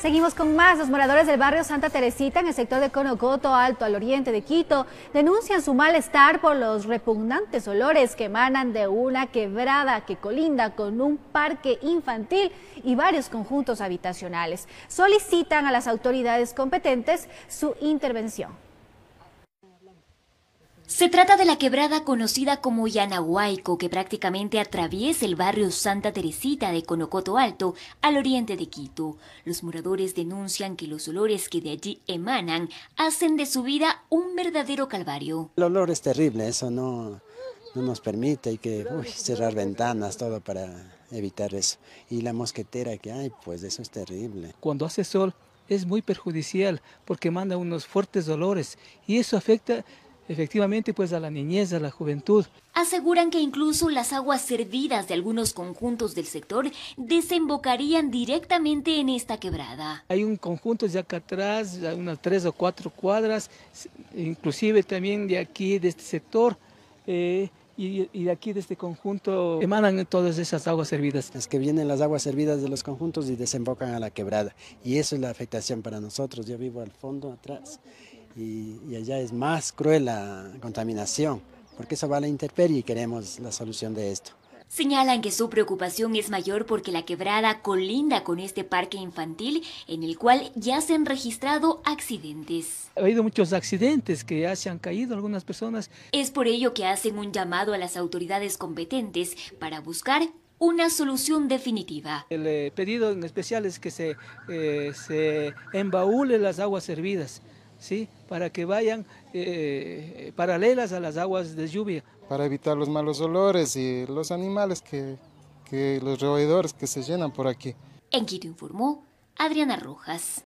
Seguimos con más. Los moradores del barrio Santa Teresita, en el sector de Conocoto Alto, al oriente de Quito, denuncian su malestar por los repugnantes olores que emanan de una quebrada que colinda con un parque infantil y varios conjuntos habitacionales. Solicitan a las autoridades competentes su intervención. Se trata de la quebrada conocida como Yanahuayco, que prácticamente atraviesa el barrio Santa Teresita de Conocoto Alto, al oriente de Quito. Los moradores denuncian que los olores que de allí emanan hacen de su vida un verdadero calvario. El olor es terrible, eso no, no nos permite, hay que cerrar ventanas, todo para evitar eso. Y la mosquetera que hay, pues eso es terrible. Cuando hace sol es muy perjudicial porque manda unos fuertes olores y eso afecta efectivamente pues a la niñez, a la juventud. Aseguran que incluso las aguas servidas de algunos conjuntos del sector desembocarían directamente en esta quebrada. Hay un conjunto de acá atrás, unas tres o cuatro cuadras, inclusive también de aquí, de este sector, eh, y, y, de aquí de este conjunto emanan todas esas aguas servidas. Es que vienen las aguas servidas de los conjuntos y desembocan a la quebrada. Y eso es la afectación para nosotros. Yo vivo al fondo, atrás, y, allá es más cruel la contaminación, porque eso va a la intemperie y queremos la solución de esto. Señalan que su preocupación es mayor porque la quebrada colinda con este parque infantil en el cual ya se han registrado accidentes. Ha habido muchos accidentes que ya se han caído algunas personas. Es por ello que hacen un llamado a las autoridades competentes para buscar una solución definitiva. El eh, pedido en especial es que se, eh, se embaúle las aguas servidas ¿sí? para que vayan eh, paralelas a las aguas de lluvia. Para evitar los malos olores y los animales que, que los roedores que se llenan por aquí. En Quito informó Adriana Rojas.